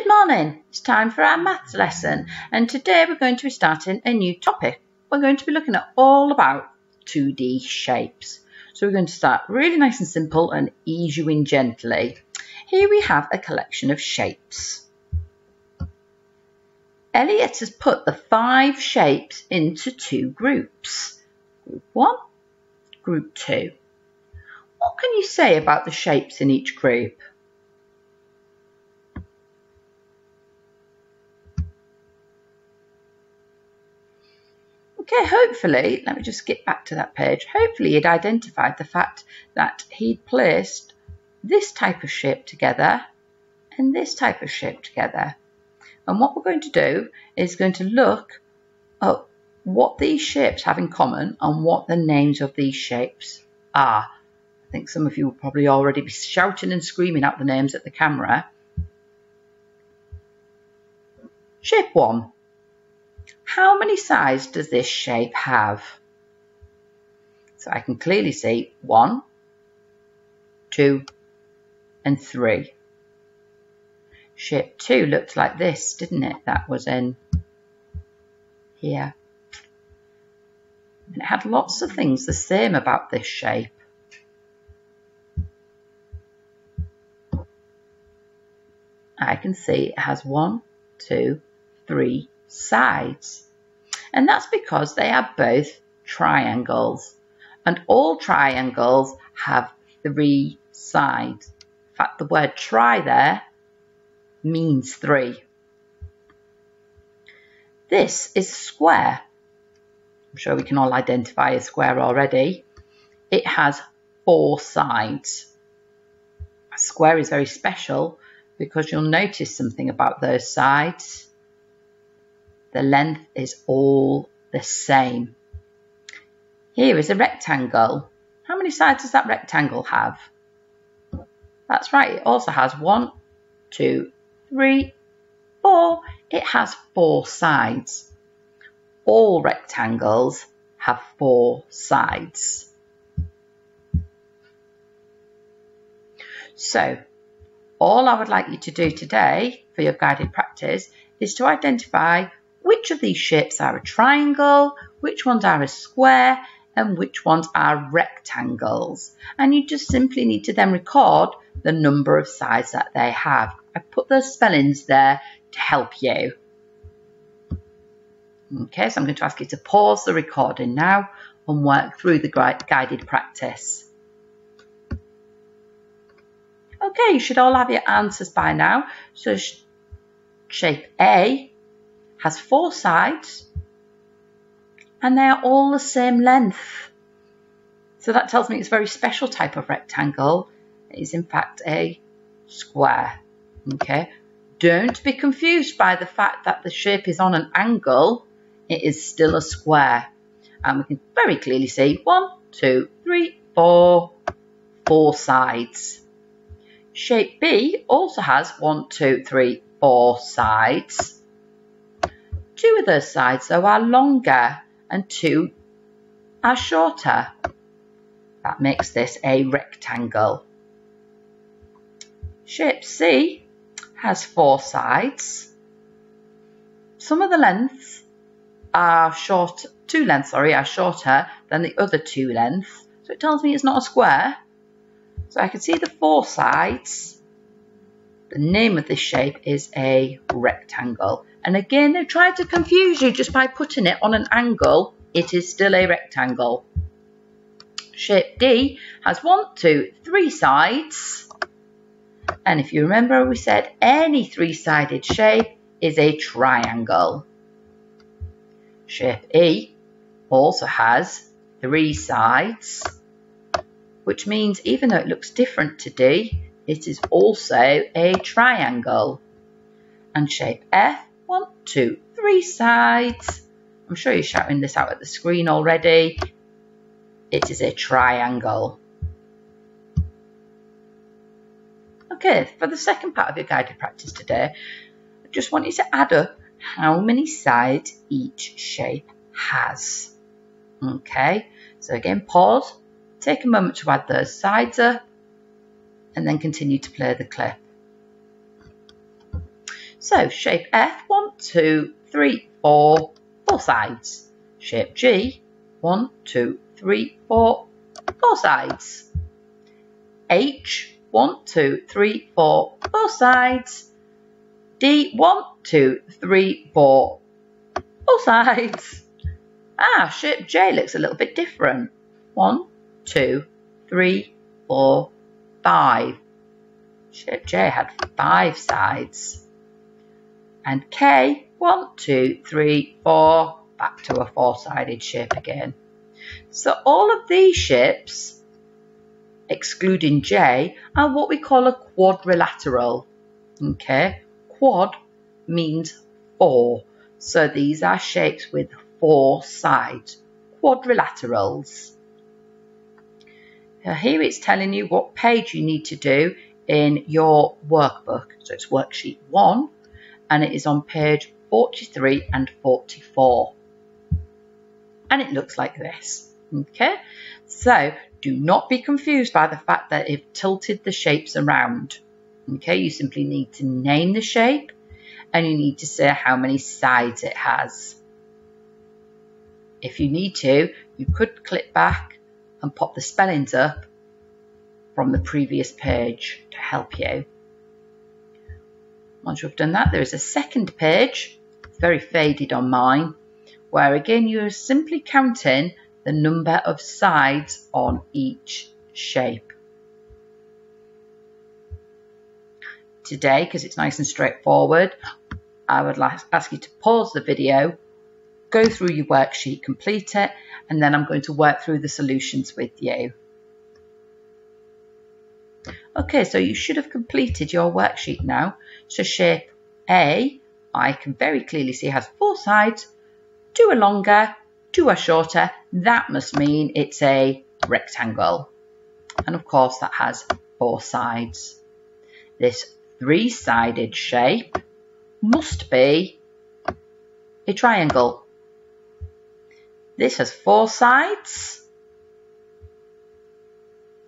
Good morning. It's time for our maths lesson and today we're going to be starting a new topic. We're going to be looking at all about 2D shapes. So we're going to start really nice and simple and ease you in gently. Here we have a collection of shapes. Elliot has put the five shapes into two groups. Group 1, Group 2. What can you say about the shapes in each group? Okay, hopefully, let me just skip back to that page. Hopefully he'd identified the fact that he'd placed this type of shape together and this type of shape together. And what we're going to do is going to look at what these shapes have in common and what the names of these shapes are. I think some of you will probably already be shouting and screaming out the names at the camera. Shape 1. How many sides does this shape have? So I can clearly see one, two, and three. Shape two looked like this, didn't it? That was in here. And it had lots of things the same about this shape. I can see it has one, two, three, sides. And that's because they are both triangles. And all triangles have three sides. In fact, the word tri there means three. This is square. I'm sure we can all identify a square already. It has four sides. A square is very special because you'll notice something about those sides the length is all the same. Here is a rectangle. How many sides does that rectangle have? That's right, it also has one, two, three, four. It has four sides. All rectangles have four sides. So, all I would like you to do today for your guided practice is to identify which of these shapes are a triangle, which ones are a square, and which ones are rectangles. And you just simply need to then record the number of sides that they have. I put those spellings there to help you. Okay, so I'm going to ask you to pause the recording now and work through the guided practice. Okay, you should all have your answers by now. So shape A has four sides and they are all the same length. So that tells me it's a very special type of rectangle. It is in fact a square. Okay. Don't be confused by the fact that the shape is on an angle. It is still a square. And we can very clearly see one, two, three, four, four sides. Shape B also has one, two, three, four sides. Two of those sides, though, are longer and two are shorter. That makes this a rectangle. Shape C has four sides. Some of the lengths are short, two lengths, sorry, are shorter than the other two lengths. So it tells me it's not a square. So I can see the four sides. The name of this shape is a rectangle. And again, they tried to confuse you just by putting it on an angle. It is still a rectangle. Shape D has one, two, three sides. And if you remember, we said any three-sided shape is a triangle. Shape E also has three sides, which means even though it looks different to D, it is also a triangle. And shape F one, two, three sides. I'm sure you're shouting this out at the screen already. It is a triangle. Okay, for the second part of your guided practice today, I just want you to add up how many sides each shape has. Okay, so again, pause, take a moment to add those sides up, and then continue to play the clip. So shape F, one, two, three, four, four sides. Shape G, one, two, three, four, four sides. H, one, two, three, four, four sides. D, one, two, three, four, four sides. Ah, shape J looks a little bit different. One, two, three, four, five. Shape J had five sides. And K, one, two, three, four, back to a four-sided shape again. So all of these shapes, excluding J, are what we call a quadrilateral. Okay, quad means four. So these are shapes with four sides, quadrilaterals. Now here it's telling you what page you need to do in your workbook. So it's worksheet 1 and it is on page 43 and 44. And it looks like this. Okay, so do not be confused by the fact that it tilted the shapes around. Okay, you simply need to name the shape and you need to say how many sides it has. If you need to, you could click back and pop the spellings up from the previous page to help you. Once you've done that, there is a second page, very faded on mine, where again you're simply counting the number of sides on each shape. Today, because it's nice and straightforward, I would like ask you to pause the video, go through your worksheet, complete it, and then I'm going to work through the solutions with you. Okay, so you should have completed your worksheet now. So shape A, I can very clearly see has four sides, two are longer, two are shorter. That must mean it's a rectangle. And of course that has four sides. This three-sided shape must be a triangle. This has four sides.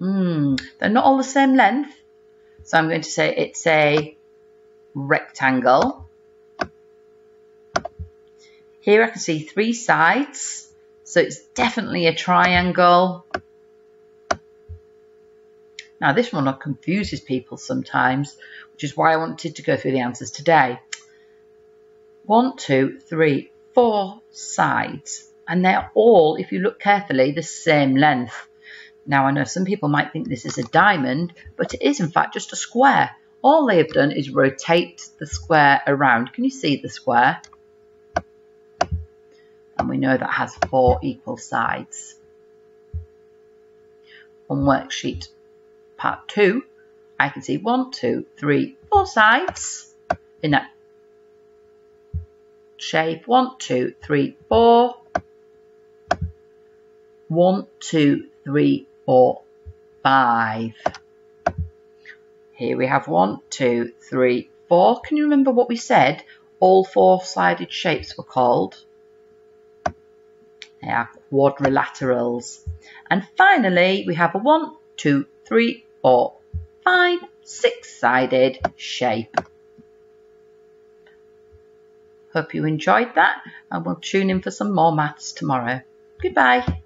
Hmm, they're not all the same length. So I'm going to say it's a rectangle. Here I can see three sides. So it's definitely a triangle. Now this one confuses people sometimes, which is why I wanted to go through the answers today. One, two, three, four sides. And they're all, if you look carefully, the same length. Now I know some people might think this is a diamond, but it is in fact just a square. All they have done is rotate the square around. Can you see the square? And we know that has four equal sides. On worksheet part two, I can see one, two, three, four sides in that shape. One, two, three, four. One, two, three, four, five. Here we have one, two, three, four. Can you remember what we said all four-sided shapes were called? They are quadrilaterals. And finally, we have a one, two, three, four, five, six-sided shape. Hope you enjoyed that and we'll tune in for some more maths tomorrow. Goodbye.